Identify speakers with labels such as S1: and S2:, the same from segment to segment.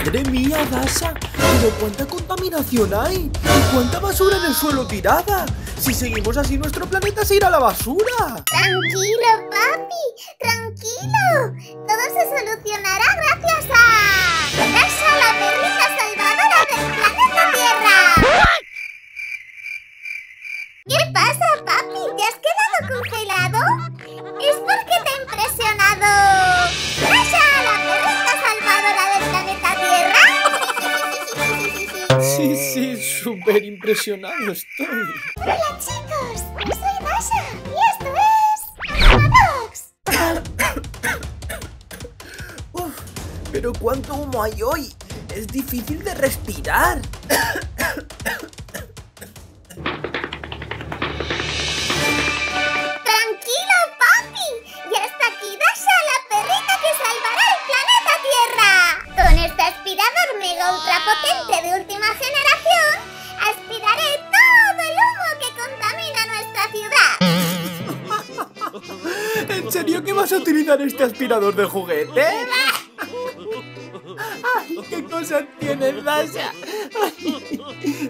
S1: Madre mía, Dasha, pero cuánta contaminación hay y cuánta basura en el suelo tirada. Si seguimos así, nuestro planeta se irá a la basura.
S2: Tranquilo, papi, tranquilo. Todo se solucionará
S1: súper impresionado estoy.
S2: Hola, chicos. Soy Dasha y esto es Mamadox.
S1: Uf, pero cuánto humo hay hoy. Es difícil de respirar.
S2: Tranquilo, papi. Ya está
S1: ¿En serio que vas a utilizar este aspirador de juguete? Ay, ¿Qué cosas tienes, Dasha?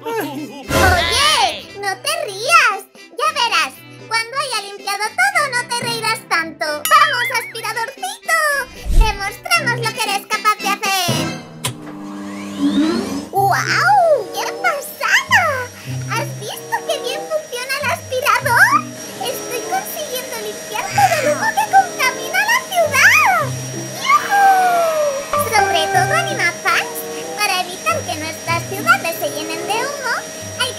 S2: Oye, no te rías.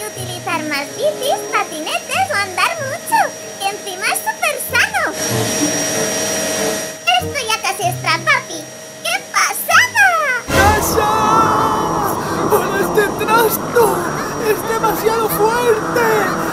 S2: Utilizar más bicis, patinetes o andar mucho, encima es súper sano. Esto ya casi está, papi. ¡Qué pasada!
S1: ¡Dasha! ¡Con este trasto! ¡Es demasiado fuerte!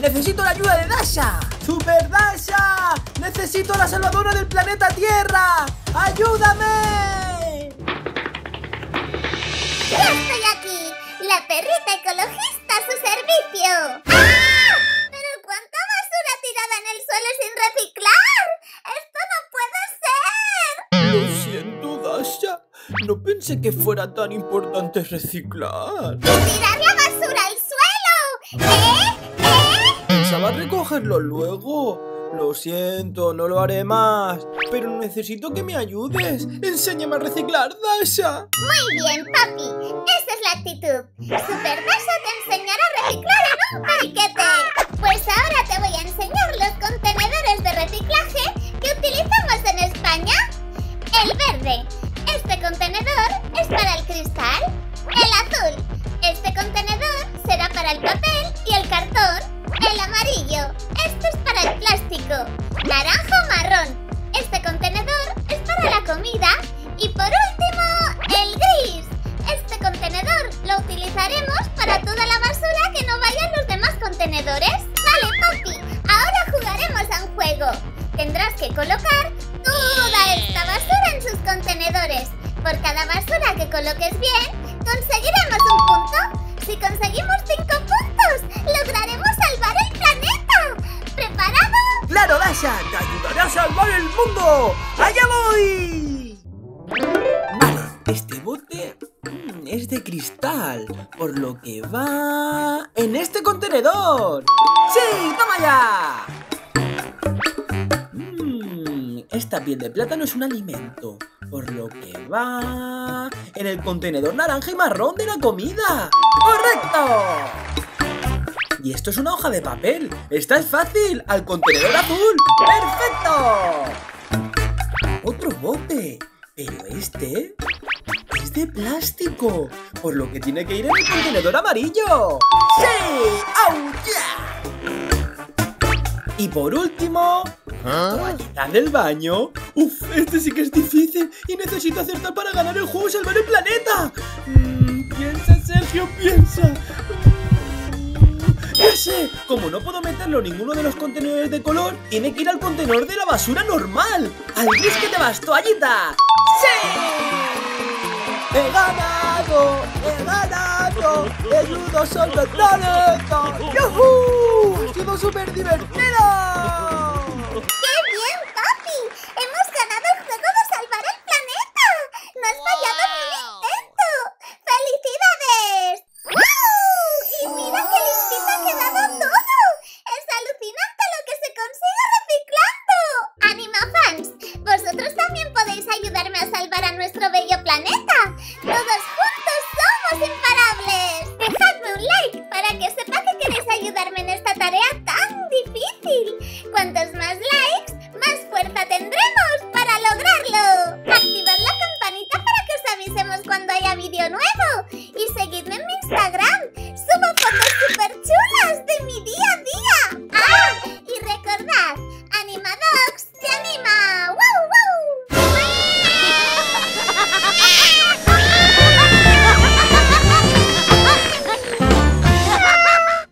S1: ¡Necesito la ayuda de Dasha! ¡Super Dasha! ¡Necesito la salvadora del planeta Tierra! ¡Ayúdame!
S2: ¡Ya estoy aquí! ¡La perrita ecologista a su servicio! ¡Ah! ¿Pero cuánta basura tirada en el suelo sin reciclar? ¡Esto no puede ser!
S1: Lo siento, Dasha. No pensé que fuera tan importante reciclar.
S2: ¡Tirar la basura al suelo!
S1: Pensaba recogerlo luego. Lo siento, no lo haré más. Pero necesito que me ayudes. Enséñame a reciclar, Dasha.
S2: Muy bien, papi. Esa es la actitud. Super Dasha te enseñará a reciclar en un periquete. Pues ahora te voy a enseñar los contenedores de reciclaje coloques bien, conseguiremos un punto. Si conseguimos cinco puntos, lograremos salvar el planeta. ¿Preparado?
S1: ¡Claro, Dasha! ¡Te ayudaré a salvar el mundo! ¡Allá voy! Este bote mm, es de cristal, por lo que va en este contenedor. ¡Sí! ¡Toma ya! Esta piel de plátano es un alimento, por lo que va en el contenedor naranja y marrón de la comida. ¡Correcto! Y esto es una hoja de papel. Esta es fácil. Al contenedor azul. ¡Perfecto! Otro bote. Pero este es de plástico. Por lo que tiene que ir en el contenedor amarillo. ¡Sí! ¡Oh, yeah! Y por último, toallita del baño. Uf, este sí que es difícil y necesito acertar para ganar el juego y salvar el planeta. Mm, piensa, Sergio, piensa. Mm,
S2: sé, como no puedo meterlo en ninguno de los contenedores de color, tiene que ir al contenedor de la basura normal. ¡Al gris que te vas, toallita! ¡Sí! ¡He ganado! ¡He ganado! ¡He ayudado a salvar el planeta! ¡Yujú! ¡Ha sido súper divertido!